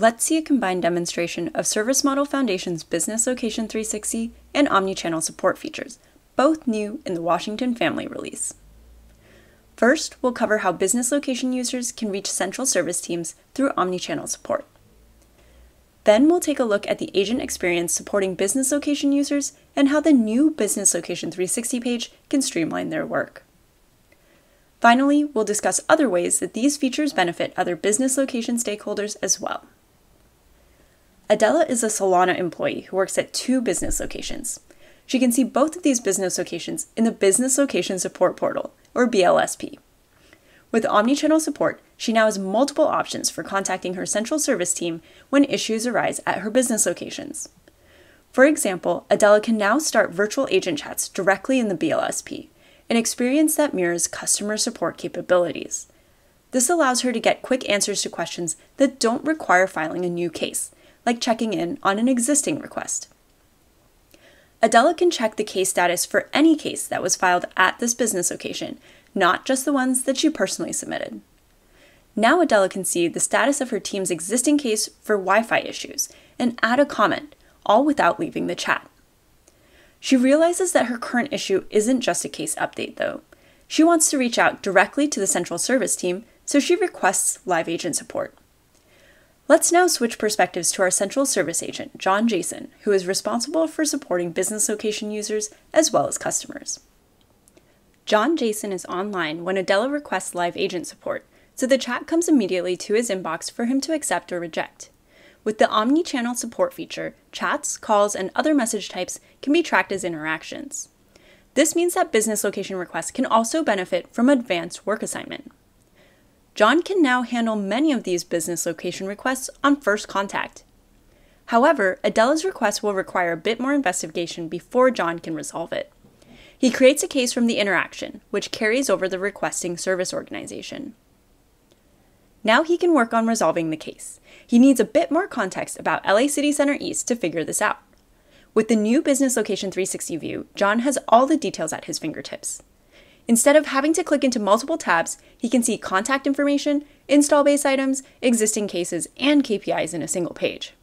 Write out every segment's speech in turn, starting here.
let's see a combined demonstration of Service Model Foundation's Business Location 360 and Omnichannel support features, both new in the Washington Family release. First, we'll cover how business location users can reach central service teams through omnichannel support. Then we'll take a look at the agent experience supporting business location users and how the new Business Location 360 page can streamline their work. Finally, we'll discuss other ways that these features benefit other business location stakeholders as well. Adela is a Solana employee who works at two business locations. She can see both of these business locations in the Business Location Support Portal, or BLSP. With omnichannel support, she now has multiple options for contacting her central service team when issues arise at her business locations. For example, Adela can now start virtual agent chats directly in the BLSP, an experience that mirrors customer support capabilities. This allows her to get quick answers to questions that don't require filing a new case, like checking in on an existing request. Adela can check the case status for any case that was filed at this business location, not just the ones that she personally submitted. Now Adela can see the status of her team's existing case for Wi Fi issues and add a comment, all without leaving the chat. She realizes that her current issue isn't just a case update, though. She wants to reach out directly to the central service team, so she requests live agent support. Let's now switch perspectives to our central service agent, John Jason, who is responsible for supporting business location users as well as customers. John Jason is online when Adela requests live agent support, so the chat comes immediately to his inbox for him to accept or reject. With the omni-channel support feature, chats, calls, and other message types can be tracked as interactions. This means that business location requests can also benefit from advanced work assignment. John can now handle many of these business location requests on first contact. However, Adela's request will require a bit more investigation before John can resolve it. He creates a case from the interaction, which carries over the requesting service organization. Now he can work on resolving the case. He needs a bit more context about LA City Center East to figure this out. With the new Business Location 360 view, John has all the details at his fingertips. Instead of having to click into multiple tabs, he can see contact information, install base items, existing cases, and KPIs in a single page.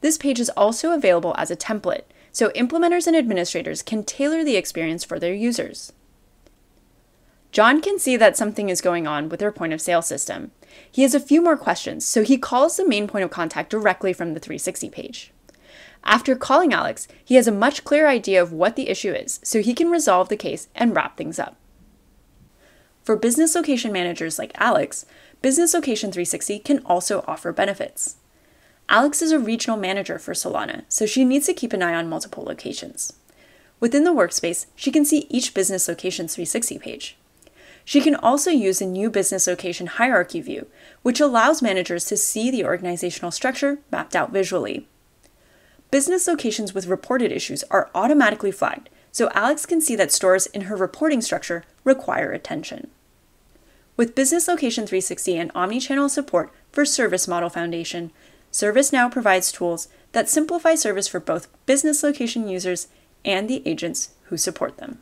This page is also available as a template, so implementers and administrators can tailor the experience for their users. John can see that something is going on with their point of sale system. He has a few more questions, so he calls the main point of contact directly from the 360 page. After calling Alex, he has a much clearer idea of what the issue is, so he can resolve the case and wrap things up. For business location managers like Alex, Business Location 360 can also offer benefits. Alex is a regional manager for Solana, so she needs to keep an eye on multiple locations. Within the workspace, she can see each Business Location 360 page. She can also use the new business location hierarchy view, which allows managers to see the organizational structure mapped out visually. Business locations with reported issues are automatically flagged, so Alex can see that stores in her reporting structure require attention. With Business Location 360 and omnichannel support for Service Model Foundation, ServiceNow provides tools that simplify service for both business location users and the agents who support them.